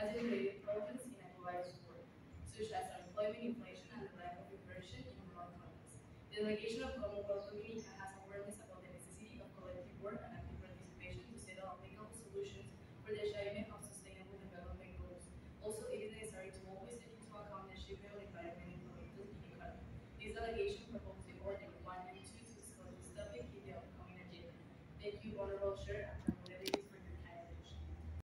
as in the problems in a global sport, such as unemployment, inflation, and the lack of inversion in rural economies. The delegation of Commonwealth Dominica has awareness about the necessity of collective work and active participation to set up applicable solutions for the achievement of sustainable development goals. Also, it is necessary to always take into account the achievement of environmental implemented in the country. This delegation proposed the order 1 and 2 to discuss this topic in the upcoming agenda. Thank you, Honorable Chair.